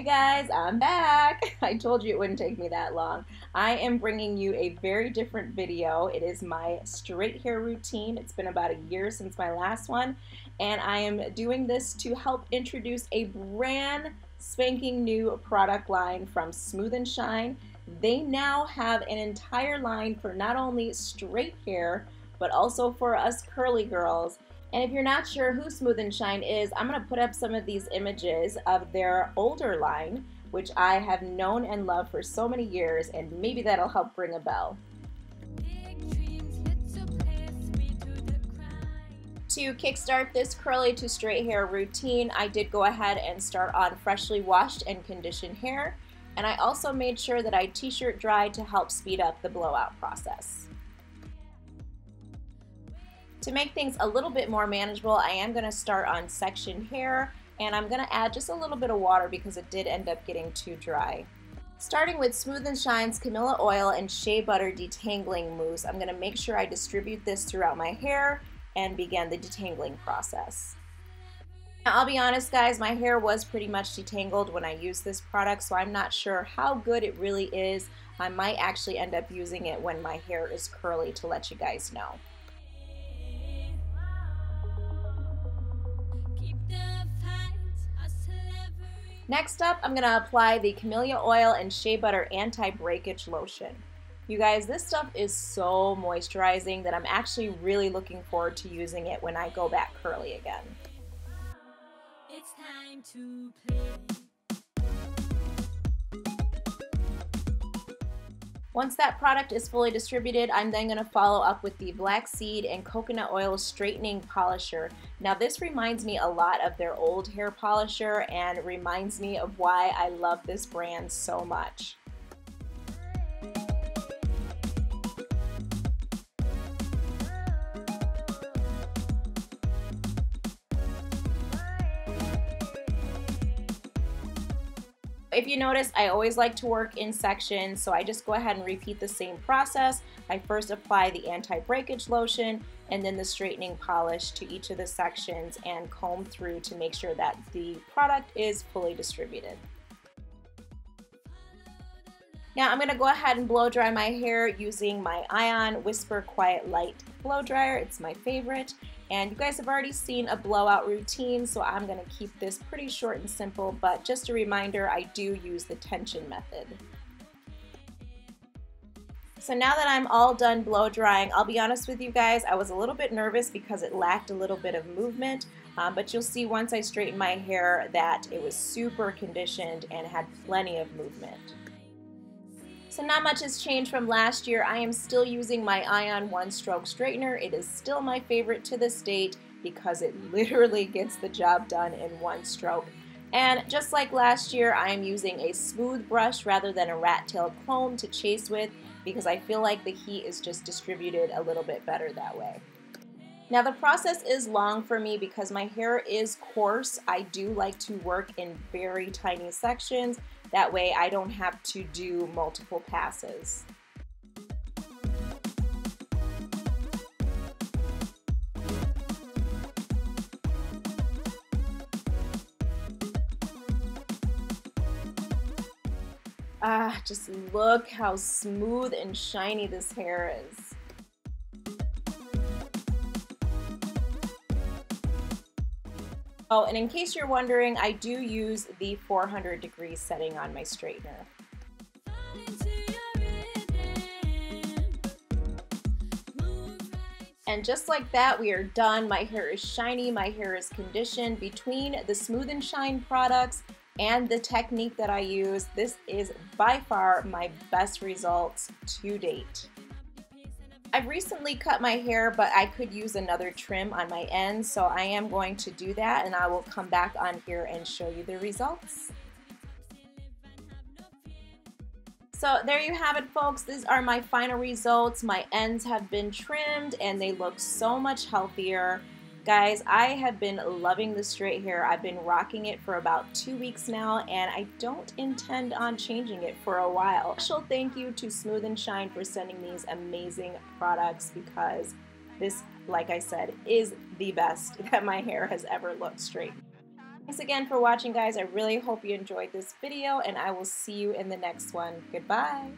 Hey guys, I'm back. I told you it wouldn't take me that long. I am bringing you a very different video. It is my straight hair routine. It's been about a year since my last one, and I am doing this to help introduce a brand spanking new product line from Smooth and Shine. They now have an entire line for not only straight hair, but also for us curly girls. And if you're not sure who Smooth and Shine is, I'm going to put up some of these images of their older line, which I have known and loved for so many years, and maybe that'll help ring a bell. To kickstart this curly to straight hair routine, I did go ahead and start on freshly washed and conditioned hair, and I also made sure that I t-shirt dried to help speed up the blowout process. To make things a little bit more manageable, I am going to start on section hair and I'm going to add just a little bit of water because it did end up getting too dry. Starting with Smooth and Shine's Camellia Oil and Shea Butter Detangling Mousse, I'm going to make sure I distribute this throughout my hair and begin the detangling process. Now, I'll be honest guys, my hair was pretty much detangled when I used this product, so I'm not sure how good it really is. I might actually end up using it when my hair is curly to let you guys know. Next up, I'm to apply the Camellia Oil and Shea Butter Anti-Breakage Lotion. You guys, this stuff is so moisturizing that I'm actually really looking forward to using it when I go back curly again. Once that product is fully distributed, I'm then going to follow up with the Black Seed and Coconut Oil Straightening Polisher. Now this reminds me a lot of their old hair polisher and reminds me of why I love this brand so much. If you notice, I always like to work in sections, so I just go ahead and repeat the same process. I first apply the anti-breakage lotion and then the straightening polish to each of the sections and comb through to make sure that the product is fully distributed. Now I'm going to go ahead and blow dry my hair using my Ion Whisper Quiet Light blow dryer. It's my favorite. And you guys have already seen a blowout routine, so I'm to keep this pretty short and simple, but just a reminder, I do use the tension method. So now that I'm all done blow drying, I'll be honest with you guys, I was a little bit nervous because it lacked a little bit of movement, um, but you'll see once I straighten my hair that it was super conditioned and had plenty of movement. So not much has changed from last year. I am still using my Ion One Stroke Straightener. It is still my favorite to this date because it literally gets the job done in one stroke. And just like last year, I am using a smooth brush rather than a rat-tailed comb to chase with because I feel like the heat is just distributed a little bit better that way. Now the process is long for me because my hair is coarse. I do like to work in very tiny sections that way I don't have to do multiple passes. Ah, just look how smooth and shiny this hair is. Oh, and in case you're wondering, I do use the 400 degree setting on my straightener. And just like that, we are done. My hair is shiny, my hair is conditioned. Between the Smooth and Shine products and the technique that I use, this is by far my best results to date. I've recently cut my hair, but I could use another trim on my ends, so I am going to do that and I will come back on here and show you the results. So there you have it folks, these are my final results. My ends have been trimmed and they look so much healthier. Guys, I have been loving the straight hair. I've been rocking it for about two weeks now, and I don't intend on changing it for a while. Special thank you to Smooth and Shine for sending these amazing products because this, like I said, is the best that my hair has ever looked straight. Thanks again for watching, guys. I really hope you enjoyed this video, and I will see you in the next one. Goodbye.